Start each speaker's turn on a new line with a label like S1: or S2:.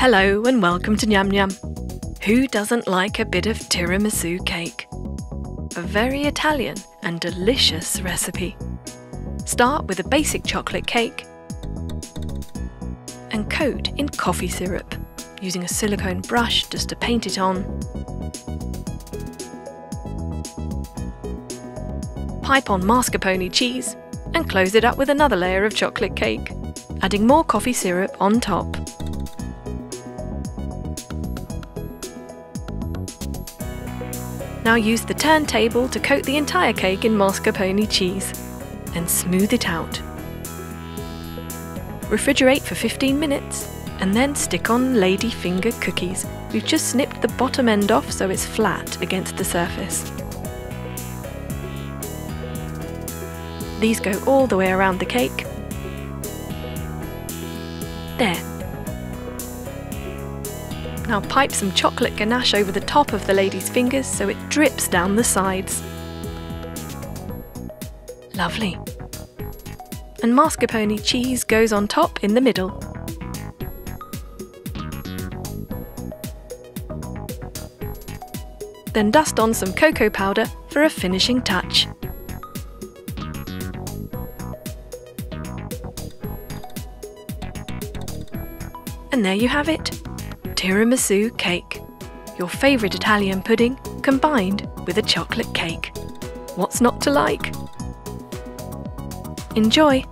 S1: Hello and welcome to Nyam Nyam. Who doesn't like a bit of tiramisu cake? A very Italian and delicious recipe. Start with a basic chocolate cake and coat in coffee syrup using a silicone brush just to paint it on. Pipe on mascarpone cheese and close it up with another layer of chocolate cake, adding more coffee syrup on top. Now use the turntable to coat the entire cake in mascarpone cheese and smooth it out. Refrigerate for 15 minutes and then stick on lady finger cookies. We've just snipped the bottom end off so it's flat against the surface. These go all the way around the cake. There. Now pipe some chocolate ganache over the top of the lady's fingers so it drips down the sides. Lovely. And mascarpone cheese goes on top in the middle. Then dust on some cocoa powder for a finishing touch. And there you have it tiramisu cake. Your favourite Italian pudding combined with a chocolate cake. What's not to like? Enjoy!